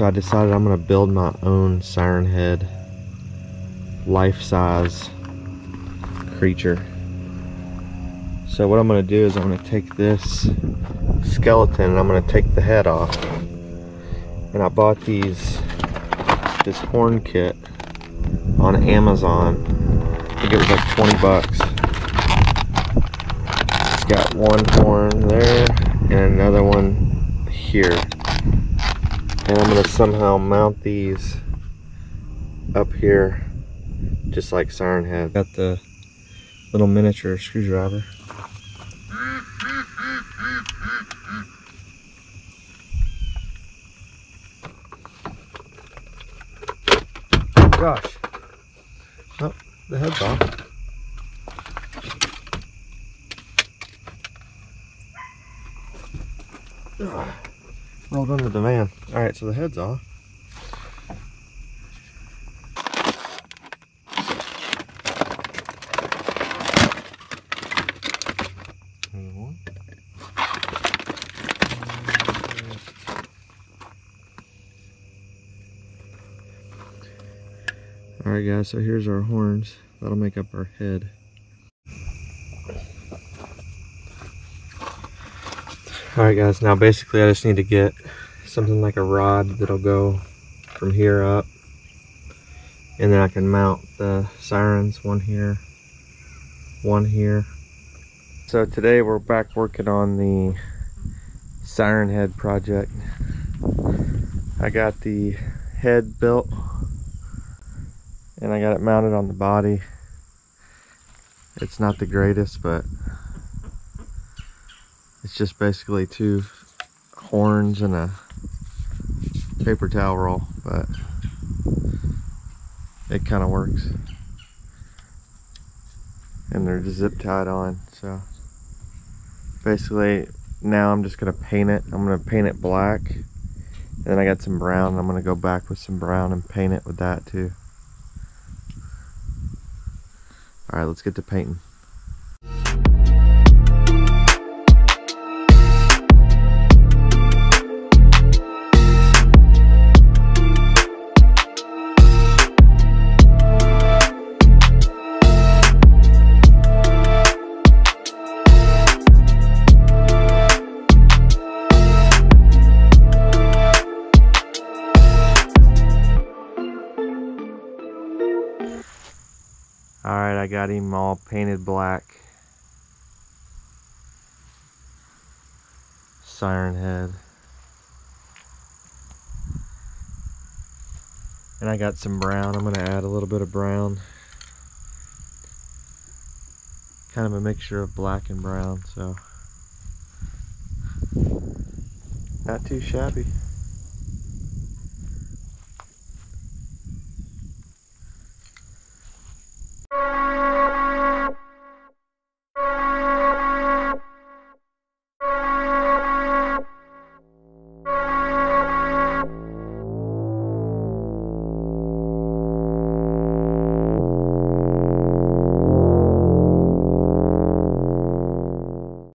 so I decided I'm gonna build my own siren head life-size creature. So what I'm gonna do is I'm gonna take this skeleton and I'm gonna take the head off. And I bought these, this horn kit on Amazon. I think it was like 20 bucks. Got one horn there and another one here. And I'm gonna somehow mount these up here just like Siren Head. Got the little miniature screwdriver. Gosh. Oh, the head's off. Ugh. Rolled under the van. Alright, so the head's off. Alright guys, so here's our horns. That'll make up our head. Alright guys, now basically I just need to get something like a rod that'll go from here up. And then I can mount the sirens, one here, one here. So today we're back working on the siren head project. I got the head built and I got it mounted on the body. It's not the greatest, but it's just basically two horns and a paper towel roll, but it kind of works. And they're just zip tied on, so basically now I'm just gonna paint it. I'm gonna paint it black. And then I got some brown. I'm gonna go back with some brown and paint it with that too. All right, let's get to painting. Alright, I got him all painted black. Siren head. And I got some brown. I'm going to add a little bit of brown. Kind of a mixture of black and brown, so not too shabby.